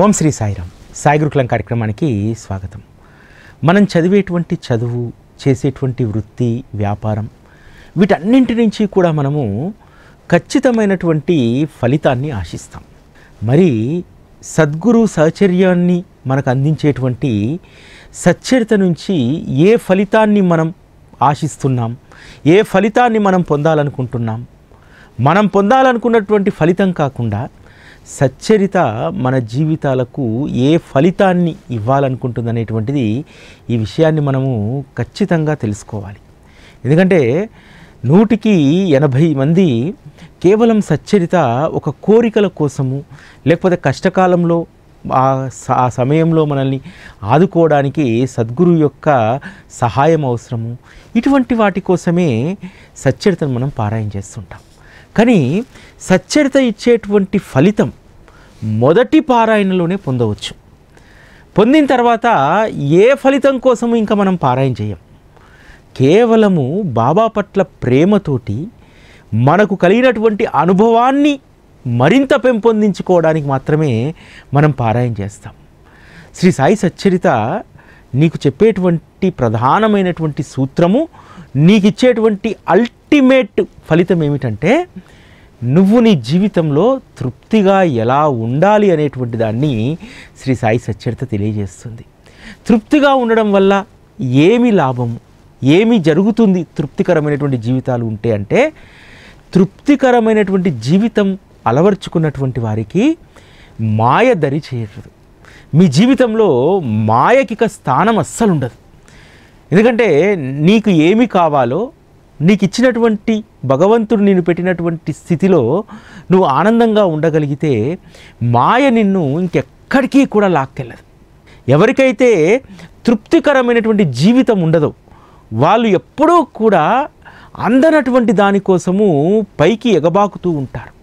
ఓం శ్రీ సాయిరామ్. సాయి గురుకులం కార్యక్రమానికి స్వాగతం. మనం చదివేటువంటి చదువు చేసేటువంటి వృత్తి వ్యాపారం వీటన్నింటి నుంచి కూడా మనము ఖచ్చితమైనటువంటి ఫలితాన్ని ఆశిస్తాం. మరి సద్గురు సహచర్యాన్ని మనకు అందించేటువంటి సచ్చరిత నుంచి ఏ ఫలితాన్ని మనం ఆశిస్తున్నాం ఏ ఫలితాన్ని మనం పొందాలనుకుంటున్నాం మనం పొందాలనుకున్నటువంటి ఫలితం కాకుండా సచ్చరిత మన జీవితాలకు ఏ ఫలితాన్ని ఇవ్వాలనుకుంటుంది అనేటువంటిది ఈ విషయాన్ని మనము ఖచ్చితంగా తెలుసుకోవాలి. ఎందుకంటే నూటికి ఎనభై మంది కేవలం సచ్చరిత ఒక కోరికల కోసము లేకపోతే కష్టకాలంలో ఆ స- ఆ సమయంలో మనల్ని ఆదుకోవడానికి సద్గురు యొక్క సహాయం అవసరము ఇటువంటి వాటి కోసమే సచ్చరితను మనం పారాయణ చేస్తుంటాం. కానీ సచ్చరిత ఇచ్చేటువంటి ఫలితం మొదటి పారాయణలోనే పొందవచ్చు. పొందిన తర్వాత ఏ ఫలితం కోసము ఇంకా మనం పారాయణ చేయం? కేవలము బాబా పట్ల ప్రేమతోటి మనకు కలిగినటువంటి అనుభవాన్ని మరింత పెంపొందించుకోవడానికి మాత్రమే మనం పారాయణ చేస్తాం. శ్రీ సాయి సచ్చరిత నీకు చెప్పేటువంటి ప్రధానమైనటువంటి సూత్రము నీకు ఇచ్చేటువంటి అల్టిమేట్ ఫలితం ఏమిటంటే నువ్వు నీ జీవితంలో తృప్తిగా ఎలా ఉండాలి అనేటువంటి దాన్ని శ్రీ సాయి సచ్చరిత తెలియజేస్తుంది. తృప్తిగా ఉండడం వల్ల ఏమి లాభం ఏమి జరుగుతుంది తృప్తికరమైనటువంటి జీవితాలు ఉంటే అంటే తృప్తికరమైనటువంటి జీవితం అలవర్చుకున్నటువంటి వారికి మాయ దరి చేయదు మీ జీవితంలో మాయకిక స్థానం అస్సలు ఉండదు ఎందుకంటే నీకు ఏమి కావాలో నీకు ఇచ్చినటువంటి భగవంతుడు నేను పెట్టినటువంటి స్థితిలో నువ్వు ఆనందంగా ఉండగలిగితే మాయ నిన్ను ఇంకెక్కడికి కూడా లాక్కెళ్ళదు. ఎవరికైతే తృప్తికరమైనటువంటి జీవితం ఉండదు వాళ్ళు ఎప్పుడూ కూడా అందనటువంటి దానికోసము పైకి ఎగబాకుతూ ఉంటారు.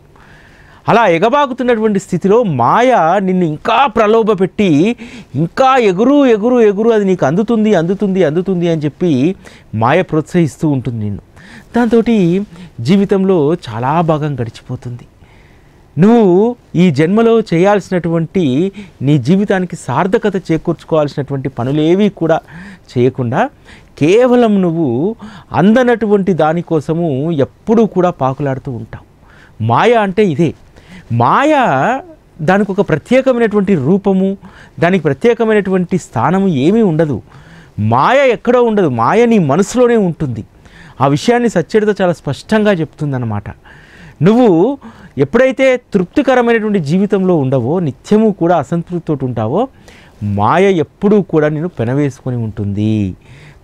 అలా ఎగబాకుతున్నటువంటి స్థితిలో మాయ నిన్ను ఇంకా ప్రలోభ పెట్టి ఇంకా ఎగురు ఎగురు ఎగురు అది నీకు అందుతుంది అందుతుంది అందుతుంది అని చెప్పి మాయ ప్రోత్సహిస్తూ ఉంటుంది నిన్ను. దాంతో జీవితంలో చాలా భాగం గడిచిపోతుంది. నువ్వు ఈ జన్మలో చేయాల్సినటువంటి నీ జీవితానికి సార్థకత చేకూర్చుకోవాల్సినటువంటి పనులేవి కూడా చేయకుండా కేవలం నువ్వు అందనటువంటి దానికోసము ఎప్పుడూ కూడా పాకులాడుతూ ఉంటావు. మాయ అంటే ఇదే. మాయ దానికి ఒక ప్రత్యేకమైనటువంటి రూపము దానికి ప్రత్యేకమైనటువంటి స్థానము ఏమీ ఉండదు. మాయ ఎక్కడో ఉండదు. మాయ నీ మనసులోనే ఉంటుంది. ఆ విషయాన్ని సచ్చరిత చాలా స్పష్టంగా చెప్తుందన్నమాట. నువ్వు ఎప్పుడైతే తృప్తికరమైనటువంటి జీవితంలో ఉండవో నిత్యము కూడా అసంతృప్తితో ఉంటావో మాయ ఎప్పుడూ కూడా నిన్ను పెనవేసుకొని ఉంటుంది.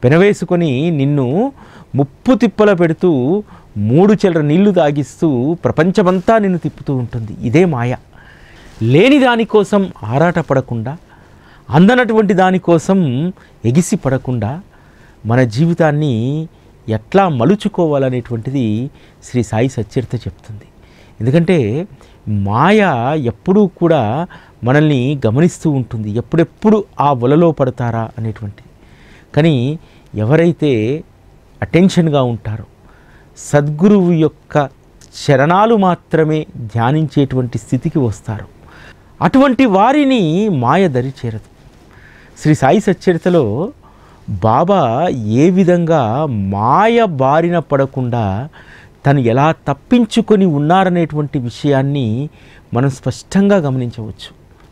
పెనవేసుకొని నిన్ను ముప్పు తిప్పల పెడుతూ మూడు చెల్లర నీళ్ళు తాగిస్తూ ప్రపంచమంతా నిన్ను తిప్పుతూ ఉంటుంది. ఇదే మాయ. లేని దానికోసం ఆరాటపడకుండా అందనటువంటి దానికోసం ఎగిసి పడకుండా మన జీవితాన్ని ఎట్లా మలుచుకోవాలనేటువంటిది శ్రీ సాయి సచ్చరిత చెప్తుంది. ఎందుకంటే మాయ ఎప్పుడూ కూడా మనల్ని గమనిస్తూ ఉంటుంది. ఎప్పుడెప్పుడు ఆ వలలో పడతారా అనేటువంటిది. కానీ ఎవరైతే అటెన్షన్గా ఉంటారో సద్గురువు యొక్క చరణాలు మాత్రమే ధ్యానించేటువంటి స్థితికి వస్తారు. అటువంటి వారిని మాయ దరి చేరదు. శ్రీ సాయి సచ్చరితలో బాబా ఏ విధంగా మాయ బారిన పడకుండా తను ఎలా తప్పించుకొని ఉన్నారనేటువంటి విషయాన్ని మనం స్పష్టంగా గమనించవచ్చు.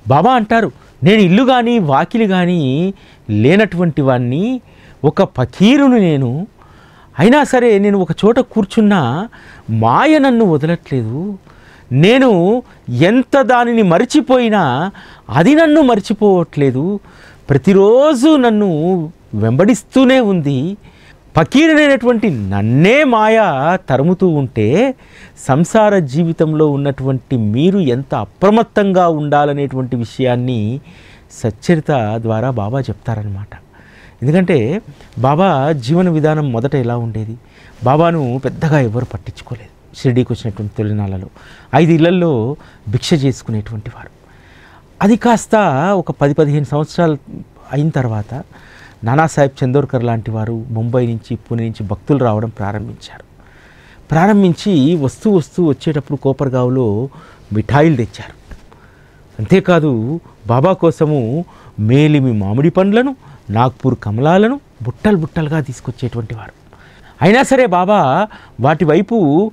బాబా అంటారు నేను ఇల్లు కానీ వాకిలి కానీ లేనటువంటి వాణ్ణి ఒక పకీరును నేను అయినా సరే నేను ఒక చోట కూర్చున్నా మాయ నన్ను వదలట్లేదు. నేను ఎంత దానిని మరిచిపోయినా అది నన్ను మర్చిపోవట్లేదు. ప్రతిరోజు నన్ను వెంబడిస్తూనే ఉంది. పకీరనైనటువంటి నన్నే మాయ తరుముతూ ఉంటే సంసార జీవితంలో ఉన్నటువంటి మీరు ఎంత అప్రమత్తంగా ఉండాలనేటువంటి విషయాన్ని సచ్చరిత ద్వారా బాబా చెప్తారనమాట ఎందుకంటే బాబా జీవన విధానం మొదట ఎలా ఉండేది? బాబాను పెద్దగా ఎవరు పట్టించుకోలేదు. షిరిడీకి వచ్చినటువంటి తొలినాళ్ళలో ఐదు ఇళ్ళల్లో భిక్ష చేసుకునేటువంటి వారు. అది కాస్త ఒక పది పదిహేను సంవత్సరాలు అయిన తర్వాత నానాసాహెబ్ చందోర్కర్ లాంటి వారు ముంబై నుంచి పూణే నుంచి భక్తులు రావడం ప్రారంభించారు. ప్రారంభించి వస్తూ వస్తూ వచ్చేటప్పుడు కోపర్గావ్లో మిఠాయిలు తెచ్చారు. అంతేకాదు బాబా కోసము మేలిమి మామిడి పండ్లను నాగ్పూర్ కమలాలను బుట్టలు బుట్టలుగా తీసుకొచ్చేటువంటి వారు. అయినా సరే బాబా వాటి వైపు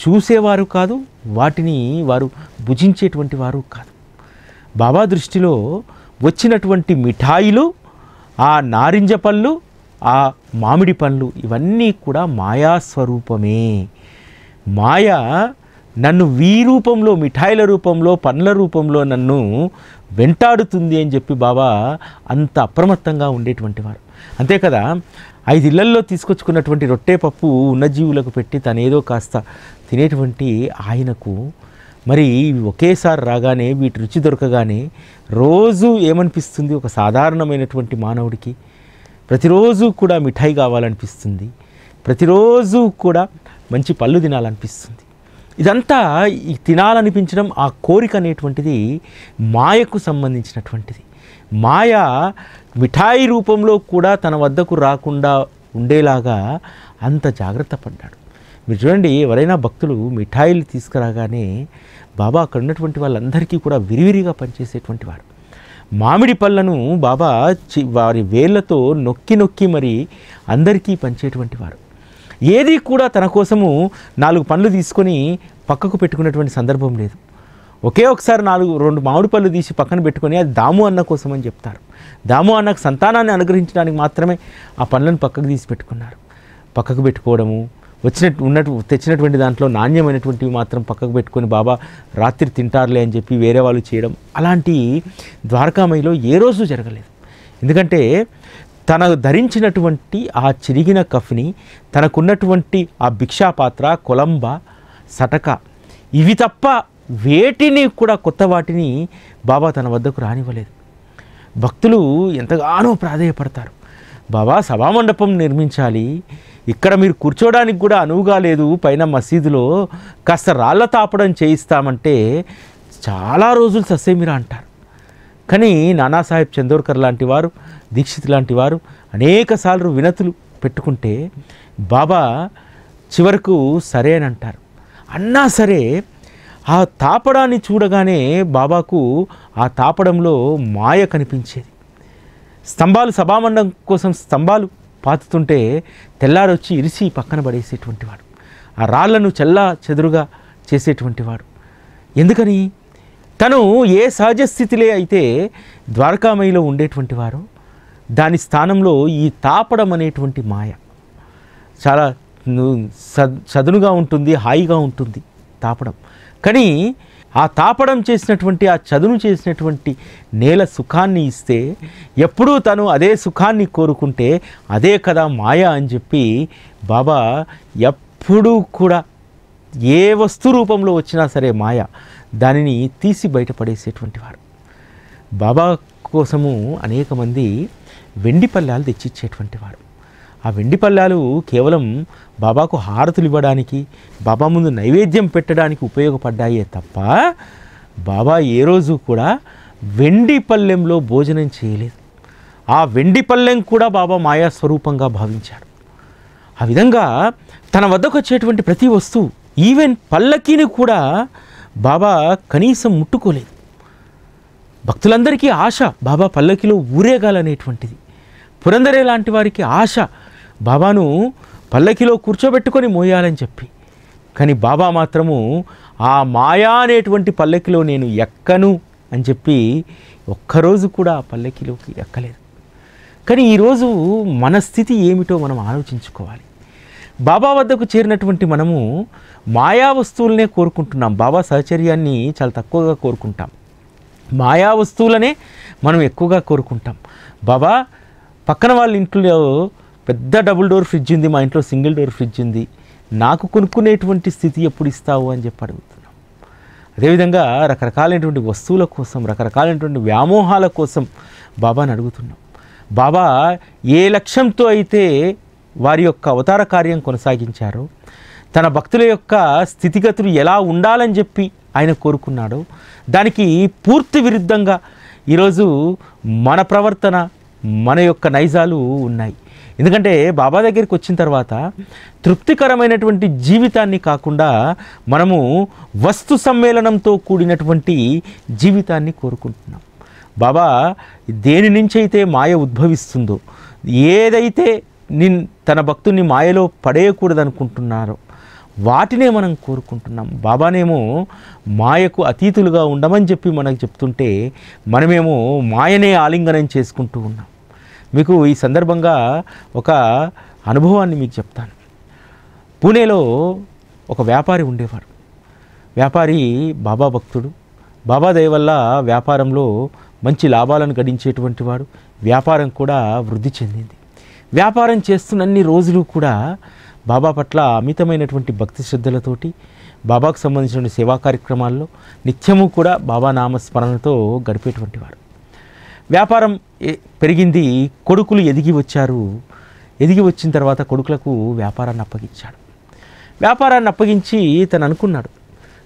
చూసేవారు కాదు వాటిని వారు భుజించేటువంటి వారు కాదు. బాబా దృష్టిలో వచ్చినటువంటి మిఠాయిలు ఆ నారింజ పళ్ళు ఆ మామిడి పండ్లు ఇవన్నీ కూడా మాయాస్వరూపమే మాయ నన్ను వీ రూపంలో మిఠాయిల రూపంలో పండ్ల రూపంలో నన్ను వెంటాడుతుంది అని చెప్పి బాబా అంత అప్రమత్తంగా ఉండేటువంటి వారు అంతే కదా? ఐదు ఇళ్ళల్లో తీసుకొచ్చుకున్నటువంటి రొట్టె పప్పు ఉన్న జీవులకు పెట్టి తనేదో కాస్త తినేటువంటి ఆయనకు మరి ఒకేసారి రాగానే వీటి రుచి దొరకగానే రోజు ఏమనిపిస్తుంది? ఒక సాధారణమైనటువంటి మానవుడికి ప్రతిరోజు కూడా మిఠాయి కావాలనిపిస్తుంది. ప్రతిరోజు కూడా మంచి పళ్ళు తినాలనిపిస్తుంది. ఇదంతా ఈ తినాలనిపించడం ఆ కోరిక అనేటువంటిది మాయకు సంబంధించినటువంటిది. మాయ మిఠాయి రూపంలో కూడా తన వద్దకు రాకుండా ఉండేలాగా అంత జాగ్రత్త పడ్డాడు. మీరు చూడండి ఎవరైనా భక్తులు మిఠాయిలు తీసుకురాగానే బాబా అక్కడ ఉన్నటువంటి వాళ్ళందరికీ కూడా విరివిరిగా పనిచేసేటువంటి వారు మామిడి పళ్ళను బాబా చి వారి వేళ్ళతో నొక్కి నొక్కి మరి అందరికీ పంచేటువంటి వారు ఏది కూడా తన కోసము నాలుగు పండ్లు తీసుకొని పక్కకు పెట్టుకున్నటువంటి సందర్భం లేదు. ఒకే ఒకసారి నాలుగు రెండు మామిడి పళ్ళు తీసి పక్కన పెట్టుకొని అది దాము అన్న కోసం అని చెప్తారు. దాము అన్నకు సంతానాన్ని అనుగ్రహించడానికి మాత్రమే ఆ పండ్లను పక్కకు తీసి పెట్టుకున్నారు. పక్కకు పెట్టుకోవడము వచ్చినట్టు ఉన్నట్టు తెచ్చినటువంటి దాంట్లో నాణ్యమైనటువంటివి మాత్రం పక్కకు పెట్టుకొని బాబా రాత్రి తింటారులే అని చెప్పి వేరే వాళ్ళు చేయడం అలాంటి ద్వారకామయిలో ఏ రోజు జరగలేదు. ఎందుకంటే తన ధరించినటువంటి ఆ చిరిగిన కఫ్ని తనకున్నటువంటి ఆ భిక్షాపాత్ర కొలంబ సటక ఇవి తప్ప వేటిని కూడా కొత్త వాటిని బాబా తన వద్దకు రానివ్వలేదు. భక్తులు ఎంతగానో ప్రాధేయపడతారు. బాబా సభామండపం నిర్మించాలి. ఇక్కడ మీరు కూర్చోడానికి కూడా అనువుగా లేదు. పైన మసీదులో కాస్త రాళ్ళ తాపడం చేయిస్తామంటే చాలా రోజులు ససేమిరా అంటారు. కానీ నానాసాహెబ్ చందోర్కర్ లాంటి వారు దీక్షిత్ లాంటి వారు అనేక సార్లు వినతులు పెట్టుకుంటే బాబా చివరకు సరే అని అంటారు. అన్నా సరే ఆ తాపడాన్ని చూడగానే బాబాకు ఆ తాపడంలో మాయ కనిపించేది. స్తంభాలు సభామండం కోసం స్తంభాలు పాతుతుంటే తెల్లారొచ్చి ఇరిసి పక్కన పడేసేటువంటి వాడు. ఆ రాళ్ళను చెల్లా చెదురుగా చేసేటువంటి వాడు. ఎందుకని? తను ఏ సహజ స్థితిలే అయితే ద్వారకామయిలో ఉండేటువంటి వారు దాని స్థానంలో ఈ తాపడం అనేటువంటి మాయ చాలా సద్- చదునుగా ఉంటుంది హాయిగా ఉంటుంది తాపడం. కానీ ఆ తాపడం చేసినటువంటి ఆ చదును చేసినటువంటి నేల సుఖాన్ని ఇస్తే ఎప్పుడూ తను అదే సుఖాన్ని కోరుకుంటే అదే కదా మాయ అని చెప్పి బాబా ఎప్పుడూ కూడా ఏ వస్తు రూపంలో వచ్చినా సరే మాయ. దానిని తీసి బయటపడేసేటువంటి వారు బాబా కోసము అనేక మంది వెండి పళ్ళాలు తెచ్చిచ్చేటువంటి వారు ఆ వెండి పళ్ళాలు కేవలం బాబాకు హారతులు ఇవ్వడానికి బాబా ముందు నైవేద్యం పెట్టడానికి ఉపయోగపడ్డాయే తప్ప బాబా ఏ రోజు కూడా వెండి పళ్ళెంలో భోజనం చేయలేదు. ఆ వెండి పళ్ళెం కూడా బాబా మాయా స్వరూపంగా భావించాడు. ఆ విధంగా తన వద్దకు వచ్చేటువంటి ప్రతి వస్తువు ఈవెన్ పల్లకీని కూడా బాబా కనీసం ముట్టుకోలేదు. భక్తులందరికీ ఆశ బాబా పల్లకిలో ఊరేగాలనేటువంటిది. పురందరే లాంటి వారికి ఆశ బాబాను పల్లకిలో కూర్చోబెట్టుకొని మోయాలని చెప్పి. కానీ బాబా మాత్రము ఆ మాయా అనేటువంటి పల్లకిలో నేను ఎక్కను అని చెప్పి ఒక్కరోజు కూడా ఆ పల్లకిలోకి ఎక్కలేదు. కానీ ఈరోజు మన స్థితి ఏమిటో మనం ఆలోచించుకోవాలి. బాబా వద్దకు చేరినటువంటి మనము మాయా వస్తువులనే కోరుకుంటున్నాం. బాబా సహచర్యాన్ని చాలా తక్కువగా కోరుకుంటాం. మాయా వస్తువులనే మనం ఎక్కువగా కోరుకుంటాం. బాబా పక్కన వాళ్ళ ఇంట్లో పెద్ద డబుల్ డోర్ ఫ్రిడ్జ్ ఉంది మా ఇంట్లో సింగిల్ డోర్ ఫ్రిడ్జ్ ఉంది. నాకు కొనుక్కునేటువంటి స్థితి ఎప్పుడు ఇస్తావు అని చెప్పి అడుగుతున్నాం. అదేవిధంగా రకరకాలైనటువంటి వస్తువుల కోసం రకరకాలైనటువంటి వ్యామోహాల కోసం బాబాని అడుగుతున్నాం. బాబా ఏ లక్ష్యంతో అయితే వారి యొక్క అవతార కార్యం కొనసాగించారో. తన భక్తుల యొక్క స్థితిగతులు ఎలా ఉండాలని చెప్పి ఆయన కోరుకున్నాడో. దానికి పూర్తి విరుద్ధంగా ఈరోజు మన ప్రవర్తన మన యొక్క నైజాలు ఉన్నాయి. ఎందుకంటే బాబా దగ్గరికి వచ్చిన తర్వాత తృప్తికరమైనటువంటి జీవితాన్ని కాకుండా మనము వస్తు సమ్మేళనంతో కూడినటువంటి జీవితాన్ని కోరుకుంటున్నాం. బాబా దేని నుంచి అయితే మాయ ఉద్భవిస్తుందో ఏదైతే నిన్ తన భక్తుని మాయలో పడేయకూడదనుకుంటున్నారు. వాటినే మనం కోరుకుంటున్నాం. బాబానేమో మాయకు అతీతులుగా ఉండమని చెప్పి మనకు చెప్తుంటే మనమేమో మాయనే ఆలింగనం చేసుకుంటూ ఉన్నాం. మీకు ఈ సందర్భంగా ఒక అనుభవాన్ని మీకు చెప్తాను. పూణేలో ఒక వ్యాపారి ఉండేవాడు వ్యాపారి బాబా భక్తుడు. బాబా దయ వల్ల వ్యాపారంలో మంచి లాభాలను గడించేటువంటి వాడు. వ్యాపారం కూడా వృద్ధి చెందింది. వ్యాపారం చేస్తున్నన్ని రోజులు కూడా బాబా పట్ల అమితమైనటువంటి భక్తి శ్రద్ధలతోటి బాబాకు సంబంధించిన సేవా కార్యక్రమాల్లో నిత్యము కూడా బాబా నామస్మరణతో గడిపేటువంటి వారు. వ్యాపారం పెరిగింది కొడుకులు ఎదిగి వచ్చారు. ఎదిగి వచ్చిన తర్వాత కొడుకులకు వ్యాపారాన్ని అప్పగించాడు. వ్యాపారాన్ని అప్పగించి తను అనుకున్నాడు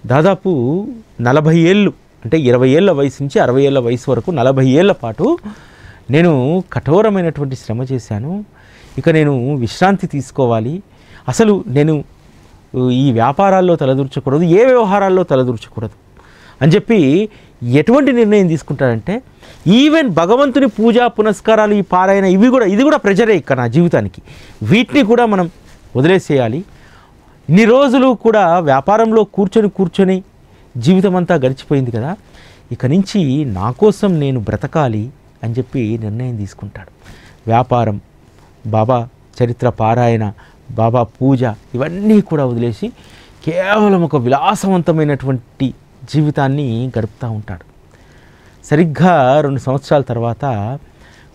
దాదాపు నలభై ఏళ్ళు అంటే ఇరవై ఏళ్ళ వయసు నుంచి అరవై ఏళ్ళ వయసు వరకు నలభై ఏళ్ళ పాటు నేను కఠోరమైనటువంటి శ్రమ చేశాను. ఇక నేను విశ్రాంతి తీసుకోవాలి. అసలు నేను ఈ వ్యాపారాల్లో తలదూర్చకూడదు ఏ వ్యవహారాల్లో తలదూర్చకూడదు అని చెప్పి ఎటువంటి నిర్ణయం తీసుకుంటాడంటే ఈవెన్ భగవంతుని పూజా పునస్కారాలు ఈ పారాయణ ఇవి కూడా ఇది కూడా ప్రెజరే ఇక్కడ నా జీవితానికి. వీటిని కూడా మనం వదిలేసేయాలి. ఇన్ని రోజులు కూడా వ్యాపారంలో కూర్చొని కూర్చొని జీవితం అంతా గడిచిపోయింది కదా. ఇక నుంచి నా కోసం నేను బ్రతకాలి. అని చెప్పి నిర్ణయం తీసుకుంటాడు. వ్యాపారం బాబా చరిత్ర పారాయణ బాబా పూజ ఇవన్నీ కూడా వదిలేసి కేవలం ఒక విలాసవంతమైనటువంటి జీవితాన్ని గడుపుతూ ఉంటాడు. సరిగ్గా రెండు సంవత్సరాల తర్వాత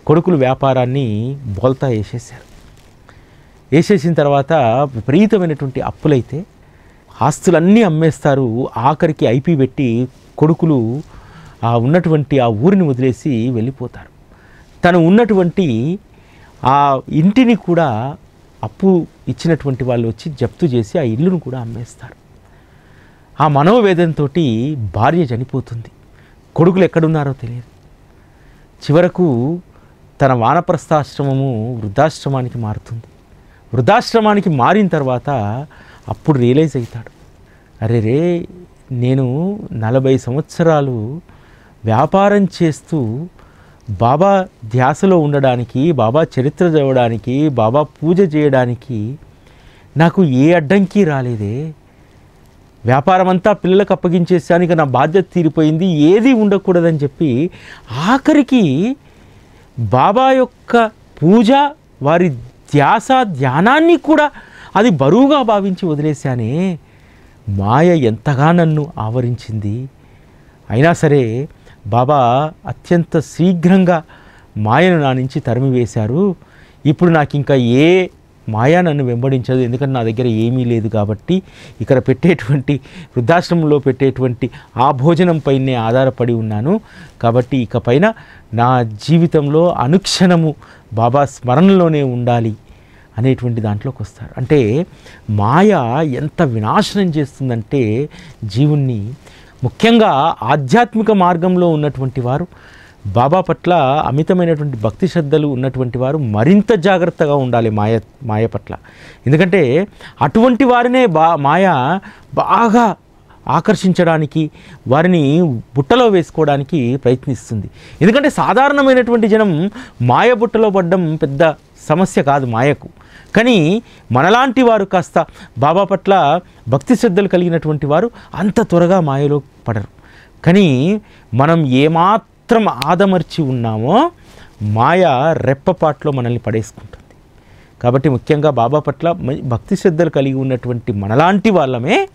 కొడుకులు వ్యాపారాన్ని బోల్తా వేసేసారు వేసేసిన తర్వాత విపరీతమైనటువంటి అప్పులైతే ఆస్తులన్నీ అమ్మేస్తారు. ఆఖరికి ఐపీ పెట్టి కొడుకులు ఆ ఉన్నటువంటి ఆ ఊరిని వదిలేసి వెళ్ళిపోతారు. తను ఉన్నటువంటి ఆ ఇంటిని కూడా అప్పు ఇచ్చినటువంటి వాళ్ళు వచ్చి జప్తు చేసి ఆ ఇల్లును కూడా అమ్మేస్తారు. ఆ మనోవేదంతో భార్య చనిపోతుంది. కొడుకులు ఎక్కడున్నారో తెలియదు. చివరకు తన వానప్రస్థాశ్రమము వృద్ధాశ్రమానికి మారుతుంది. వృద్ధాశ్రమానికి మారిన తర్వాత అప్పుడు రియలైజ్ అవుతాడు. అరే రే నేను నలభై సంవత్సరాలు వ్యాపారం చేస్తూ బాబా ధ్యాసలో ఉండడానికి బాబా చరిత్ర చదవడానికి బాబా పూజ చేయడానికి నాకు ఏ అడ్డంకి రాలేదే. వ్యాపారం అంతా పిల్లలకు అప్పగించేసానికి నా బాధ్యత తీరిపోయింది. ఏది ఉండకూడదని చెప్పి ఆఖరికి బాబా యొక్క పూజ వారి ధ్యాస ధ్యానాన్ని కూడా అది బరువుగా భావించి వదిలేశానే. మాయ ఎంతగా నన్ను ఆవరించింది. అయినా సరే బాబా అత్యంత శీఘ్రంగా మాయను నా నుంచి తరిమివేశారు. ఇప్పుడు నాకు ఇంకా ఏ మాయా నన్ను వెంబడించదు. ఎందుకంటే నా దగ్గర ఏమీ లేదు కాబట్టి ఇక్కడ పెట్టేటువంటి వృద్ధాశ్రమంలో పెట్టేటువంటి ఆ భోజనంపైనే ఆధారపడి ఉన్నాను. కాబట్టి ఇకపైన నా జీవితంలో అనుక్షణము బాబా స్మరణలోనే ఉండాలి అనేటువంటి దాంట్లోకి వస్తారు. అంటే మాయ ఎంత వినాశనం చేస్తుందంటే జీవుణ్ణి ముఖ్యంగా ఆధ్యాత్మిక మార్గంలో ఉన్నటువంటి వారు బాబా పట్ల అమితమైనటువంటి భక్తి శ్రద్ధలు ఉన్నటువంటి వారు మరింత జాగ్రత్తగా ఉండాలి మాయ మాయ పట్ల. ఎందుకంటే అటువంటి వారినే బా మాయ బాగా ఆకర్షించడానికి వారిని బుట్టలో వేసుకోవడానికి ప్రయత్నిస్తుంది. ఎందుకంటే సాధారణమైనటువంటి జనం మాయ బుట్టలో పడడం పెద్ద సమస్య కాదు మాయకు. కానీ మనలాంటి వారు కాస్త బాబా పట్ల భక్తి శ్రద్ధలు కలిగినటువంటి వారు అంత త్వరగా మాయలో పడరు. కానీ మనం ఏమాత్రం ఆదమర్చి ఉన్నామో మాయ రెప్పపాట్లో మనల్ని పడేసుకుంటుంది. కాబట్టి ముఖ్యంగా బాబా పట్ల భక్తి శ్రద్ధలు కలిగి ఉన్నటువంటి మనలాంటి వాళ్ళమే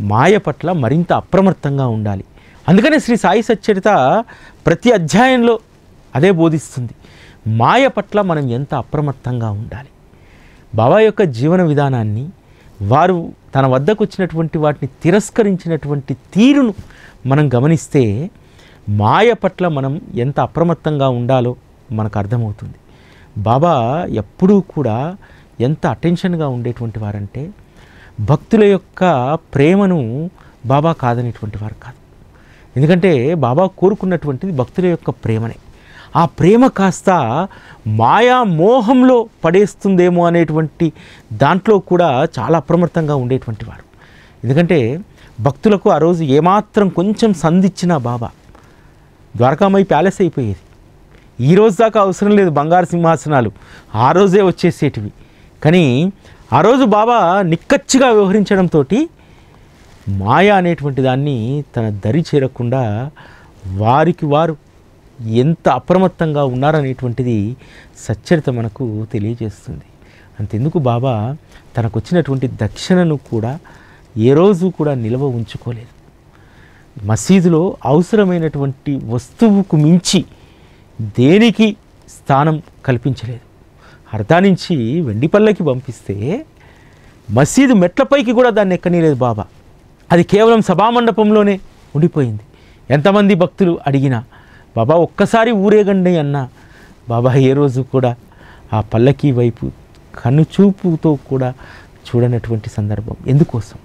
మాయ పట్ల మరింత అప్రమత్తంగా ఉండాలి. అందుకనే శ్రీ సాయి సచ్చరిత ప్రతి అధ్యాయంలో అదే బోధిస్తుంది. మాయ పట్ల మనం ఎంత అప్రమత్తంగా ఉండాలి? బాబా యొక్క జీవన విధానాన్ని వారు తన వద్దకు వచ్చినటువంటి వాటిని తిరస్కరించినటువంటి తీరును మనం గమనిస్తే మాయ పట్ల మనం ఎంత అప్రమత్తంగా ఉండాలో మనకు అర్థమవుతుంది. బాబా ఎప్పుడూ కూడా ఎంత అటెన్షన్గా ఉండేటువంటి వారంటే భక్తుల యొక్క ప్రేమను బాబా కాదనేటువంటి వారు కాదు. ఎందుకంటే బాబా కోరుకున్నటువంటిది భక్తుల యొక్క ప్రేమనే. ఆ ప్రేమ కాస్త మాయా మోహంలో పడేస్తుందేమో అనేటువంటి దాంట్లో కూడా చాలా అప్రమత్తంగా ఉండేటువంటి వారు. ఎందుకంటే భక్తులకు ఆ రోజు ఏమాత్రం కొంచెం సంధిచ్చిన బాబా. ద్వారకామై ప్యాలెస్ అయిపోయేది. ఈ రోజు దాకా అవసరం లేదు బంగారు సింహాసనాలు. ఆ రోజే వచ్చేసేటివి. కానీ ఆ రోజు బాబా నిక్కచ్చిగా వ్యవహరించడంతో మాయ అనేటువంటి దాన్ని తన దరి చేరకుండా వారికి వారు ఎంత అప్రమత్తంగా ఉన్నారనేటువంటిది సచ్చరిత మనకు తెలియజేస్తుంది. అంతెందుకు బాబా తనకు వచ్చినటువంటి దక్షిణను కూడా ఏ రోజు కూడా నిల్వ ఉంచుకోలేదు. మసీదులో అవసరమైనటువంటి వస్తువుకు మించి దేనికి స్థానం కల్పించలేదు. హర్దా నుంచి వెండి పల్లకి పంపిస్తే మసీదు మెట్లపైకి కూడా దాన్ని ఎక్కనీయలేదు బాబా. అది కేవలం సభామండపంలోనే ఉండిపోయింది. ఎంతమంది భక్తులు అడిగినా బాబా ఒక్కసారి ఊరేగండి అన్న. బాబా ఏ రోజు కూడా ఆ పల్లకి వైపు కనుచూపుతో కూడా చూడనటువంటి సందర్భం. ఎందుకోసం?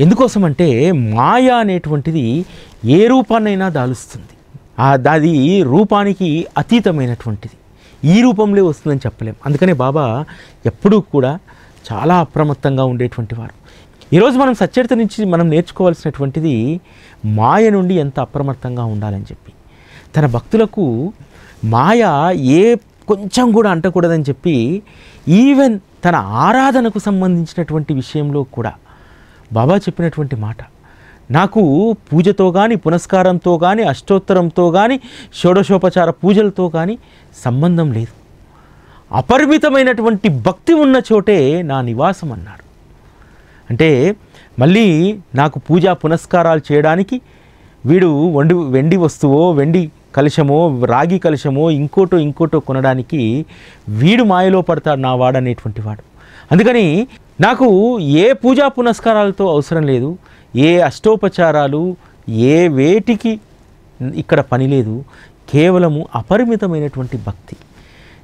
ఎందుకోసం అంటే మాయ అనేటువంటిది ఏ రూపాన్నైనా దాలుస్తుంది. ఆ అది రూపానికి అతీతమైనటువంటిది. ఈ రూపంలో వస్తుందని చెప్పలేం. అందుకనే బాబా ఎప్పుడూ కూడా చాలా అప్రమత్తంగా ఉండేటువంటి వారు. ఈరోజు మనం సచ్చరిత నుంచి మనం నేర్చుకోవాల్సినటువంటిది మాయ నుండి ఎంత అప్రమత్తంగా ఉండాలని చెప్పి. తన భక్తులకు మాయ ఏ కొంచెం కూడా అంటకూడదని చెప్పి ఈవెన్ తన ఆరాధనకు సంబంధించినటువంటి విషయంలో కూడా బాబా చెప్పినటువంటి మాట. నాకు పూజతో కానీ పునస్కారంతో కానీ అష్టోత్తరంతో కానీ షోడశోపచార పూజలతో కానీ సంబంధం లేదు. అపరిమితమైనటువంటి భక్తి ఉన్న చోటే నా నివాసం అన్నాడు. అంటే మళ్ళీ నాకు పూజా పునస్కారాలు చేయడానికి వీడు వండి వెండి వస్తువో వెండి కలశమో రాగి కలశమో ఇంకోటో ఇంకోటో కొనడానికి వీడు మాయలో పడతాడు నా వాడనేటువంటి వాడు. అందుకని నాకు ఏ పూజా పునస్కారాలతో అవసరం లేదు ఏ అష్టోపచారాలు ఏ వేటికి ఇక్కడ పని లేదు కేవలము అపరిమితమైనటువంటి భక్తి.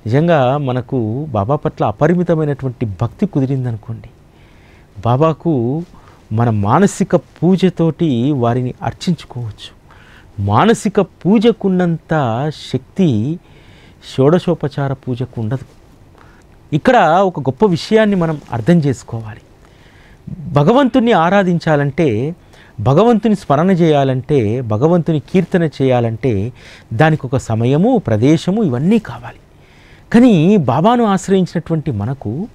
నిజంగా మనకు బాబా పట్ల అపరిమితమైనటువంటి భక్తి కుదిరిందనుకోండి. బాబాకు మన మానసిక పూజతోటి వారిని అర్చించుకోవచ్చు. మానసిక పూజకున్నంత శక్తి షోడశోపచార పూజకు ఉండదు. ఇక్కడ ఒక గొప్ప విషయాన్ని మనం అర్థం చేసుకోవాలి. భగవంతుని ఆరాధించాలంటే భగవంతుని స్మరణ చేయాలంటే భగవంతుని కీర్తన చేయాలంటే దానికి ఒక సమయము ప్రదేశము ఇవన్నీ కావాలి. కానీ బాబాను ఆశ్రయించినటువంటి మనకు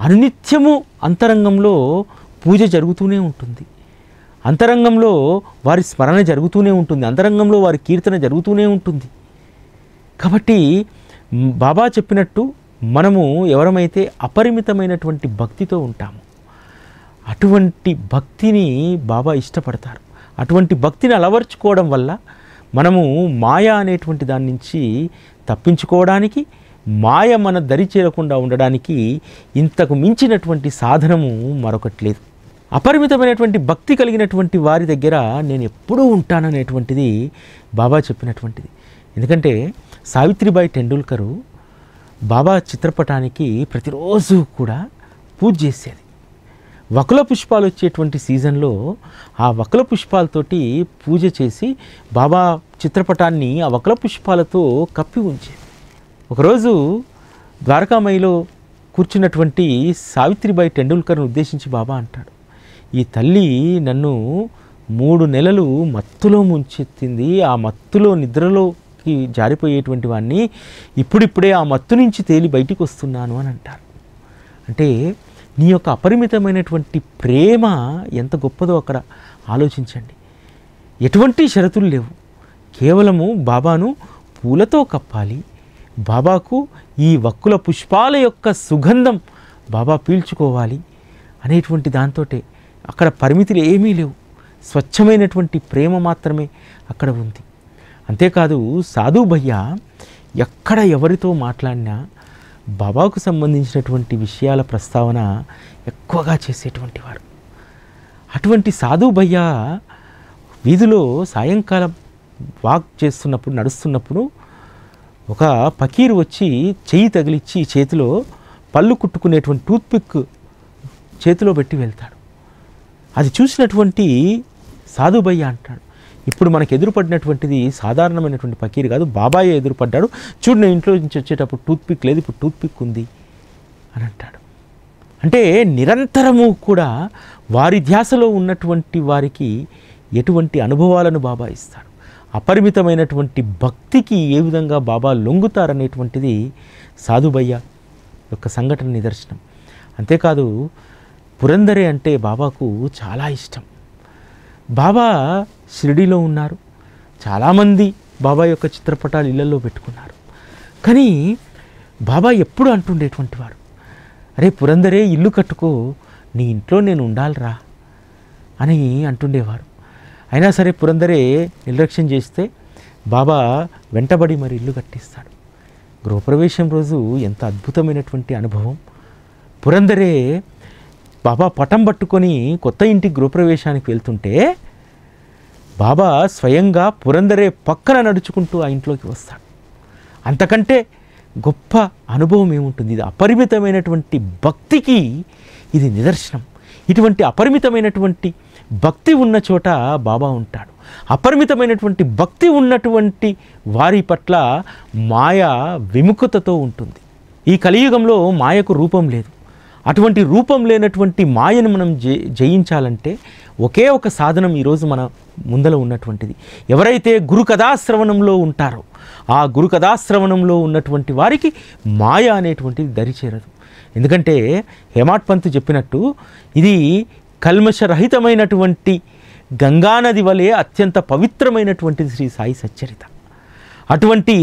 అనునిత్యము అంతరంగంలో పూజ జరుగుతూనే ఉంటుంది. అంతరంగంలో వారి స్మరణ జరుగుతూనే ఉంటుంది అంతరంగంలో వారి కీర్తన జరుగుతూనే ఉంటుంది. కాబట్టి బాబా చెప్పినట్టు మనము ఎవరమైతే అపరిమితమైనటువంటి భక్తితో ఉంటాము అటువంటి భక్తిని బాబా ఇష్టపడతారు. అటువంటి భక్తిని అలవర్చుకోవడం వల్ల మనము మాయ అనేటువంటి దాని నుంచి తప్పించుకోవడానికి మాయ మన దరి చేరకుండా ఉండడానికి ఇంతకు మించినటువంటి సాధనము మరొకటి లేదు. అపరిమితమైనటువంటి భక్తి కలిగినటువంటి వారి దగ్గర నేను ఎప్పుడూ ఉంటాననేటువంటిది బాబా చెప్పినటువంటిది. ఎందుకంటే సావిత్రిబాయి టెండూల్కరు బాబా చిత్రపటానికి ప్రతిరోజు కూడా పూజ చేసేది. వకుల పుష్పాలు వచ్చేటువంటి సీజన్లో ఆ వకుల పుష్పాలతోటి పూజ చేసి బాబా చిత్రపటాన్ని ఆ వకుల పుష్పాలతో కప్పి ఉంచేది. ఒకరోజు ద్వారకామయిలో కూర్చున్నటువంటి సావిత్రిబాయి టెండూల్కర్ను ఉద్దేశించి బాబా అంటాడు ఈ తల్లి నన్ను మూడు నెలలు మత్తులో ముంచెత్తింది. ఆ మత్తులో నిద్రలోకి జారిపోయేటువంటి వాడిని ఇప్పుడిప్పుడే ఆ మత్తు నుంచి తేలి బయటికి వస్తున్నాను అని అంటారు. అంటే నీ యొక్క అపరిమితమైనటువంటి ప్రేమ ఎంత గొప్పదో అక్కడ ఆలోచించండి. ఎటువంటి షరతులు లేవు. కేవలము బాబాను పూలతో కప్పాలి. బాబాకు ఈ వక్కుల పుష్పాల యొక్క సుగంధం బాబా పీల్చుకోవాలి అనేటువంటి దాంతోటే అక్కడ పరిమితులు ఏమీ లేవు. స్వచ్ఛమైనటువంటి ప్రేమ మాత్రమే అక్కడ ఉంది. అంతేకాదు సాధు భయ్య ఎక్కడ ఎవరితో మాట్లాడినా బాబాకు సంబంధించినటువంటి విషయాల ప్రస్తావన ఎక్కువగా చేసేటువంటి వారు అటువంటి సాధు భయ్య వీధిలో సాయంకాలం వాక్ చేస్తున్నప్పుడు నడుస్తున్నప్పుడు ఒక పకీరు వచ్చి చెయ్యి తగిలిచ్చి చేతిలో పళ్ళు కుట్టుకునేటువంటి టూత్పిక్ చేతిలో పెట్టి వెళ్తాడు. అది చూసినటువంటి సాధుబయ్య అంటాడు. ఇప్పుడు మనకు ఎదురుపడినటువంటిది సాధారణమైనటువంటి పకీర్ కాదు బాబాయ్ ఎదురుపడ్డాడు. చూడు నేను ఇంట్లో నుంచి వచ్చేటప్పుడు టూత్పిక్ లేదు ఇప్పుడు టూత్పిక్ ఉంది అని అంటాడు. అంటే నిరంతరము కూడా వారి ధ్యాసలో ఉన్నటువంటి వారికి ఎటువంటి అనుభవాలను బాబా ఇస్తాడు? అపరిమితమైనటువంటి భక్తికి ఏ విధంగా బాబా లొంగుతారనేటువంటిది సాధుబయ్య యొక్క సంఘటన నిదర్శనం. అంతేకాదు పురందరే అంటే బాబాకు చాలా ఇష్టం. బాబా షిరిడీలో ఉన్నారు. చాలామంది బాబా యొక్క చిత్రపటాలు ఇళ్ళలో పెట్టుకున్నారు. కానీ బాబా ఎప్పుడు అంటుండేటువంటి వారు అరే పురందరే ఇల్లు కట్టుకో నీ ఇంట్లో నేను ఉండాలిరా అని అంటుండేవారు. అయినా సరే పురందరే నిర్లక్ష్యం చేస్తే బాబా వెంటబడి మరి ఇల్లు కట్టిస్తాడు. గృహప్రవేశం రోజు ఎంత అద్భుతమైనటువంటి అనుభవం. పురందరే బాబా పటం పట్టుకొని కొత్త ఇంటికి గృహప్రవేశానికి వెళ్తుంటే బాబా స్వయంగా పురందరే పక్కన నడుచుకుంటూ ఆ ఇంట్లోకి వస్తాడు. అంతకంటే గొప్ప అనుభవం ఏముంటుంది? ఇది అపరిమితమైనటువంటి భక్తికి ఇది నిదర్శనం. ఇటువంటి అపరిమితమైనటువంటి భక్తి ఉన్న చోట బాబా ఉంటాడు. అపరిమితమైనటువంటి భక్తి ఉన్నటువంటి వారి పట్ల మాయ విముఖతతో ఉంటుంది. ఈ కలియుగంలో మాయకు రూపం లేదు. అటువంటి రూపం లేనటువంటి మాయను మనం జయి జయించాలంటే ఒకే ఒక సాధనం ఈరోజు మన ముందల ఉన్నటువంటిది. ఎవరైతే గురు కథాశ్రవణంలో ఉంటారో ఆ గురు కథాశ్రవణంలో ఉన్నటువంటి వారికి మాయ అనేటువంటిది దరిచేరదు. ఎందుకంటే హేమాట్ పంత్ చెప్పినట్టు ఇది కల్మషరహితమైనటువంటి గంగానది వలె అత్యంత పవిత్రమైనటువంటిది శ్రీ సాయి సచ్చరిత. అటువంటి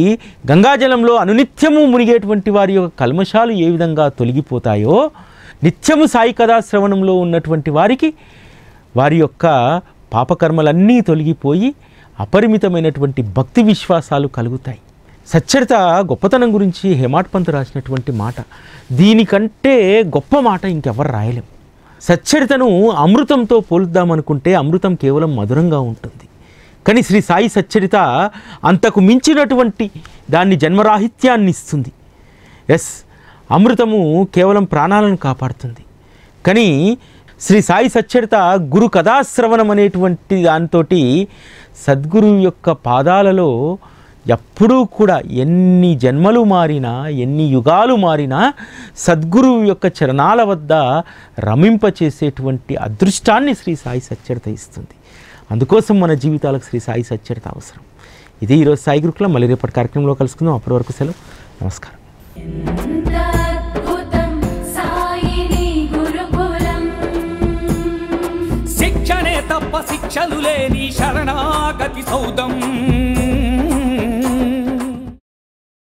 గంగాజలంలో అనునిత్యము మునిగేటువంటి వారి యొక్క కల్మషాలు ఏ విధంగా తొలగిపోతాయో నిత్యము సాయి కథా శ్రవణంలో ఉన్నటువంటి వారికి వారి యొక్క పాపకర్మలన్నీ తొలగిపోయి అపరిమితమైనటువంటి భక్తి విశ్వాసాలు కలుగుతాయి. సచ్చరిత గొప్పతనం గురించి హేమాట్ పంత్ రాసినటువంటి మాట దీనికంటే గొప్ప మాట ఇంకెవరు రాయలేం. సచ్చరితను అమృతంతో పోలుద్దామనుకుంటే అమృతం కేవలం మధురంగా ఉంటుంది. కానీ శ్రీ సాయి సచ్చరిత అంతకు మించినటువంటి దాన్ని జన్మరాహిత్యాన్ని ఇస్తుంది. ఎస్ అమృతము కేవలం ప్రాణాలను కాపాడుతుంది. కానీ శ్రీ సాయి సచ్చరిత గురు కథాశ్రవణం అనేటువంటి దానితోటి సద్గురు యొక్క పాదాలలో ఎప్పుడూ కూడా ఎన్ని జన్మలు మారినా ఎన్ని యుగాలు మారినా సద్గురువు యొక్క చరణాల వద్ద రమింపచేసేటువంటి అదృష్టాన్ని శ్రీ సాయి సచ్చరిత ఇస్తుంది. అందుకోసం మన జీవితాలకు శ్రీ సాయి సచ్చరిత అవసరం. ఇది ఈరోజు సాయి గురుకుల. మళ్ళీ రేపటి కార్యక్రమంలో కలుసుకుందాం. అప్పటి వరకు సెలవు. నమస్కారం. తప్ప శిక్షలు లేని శరణాగతి సౌదం.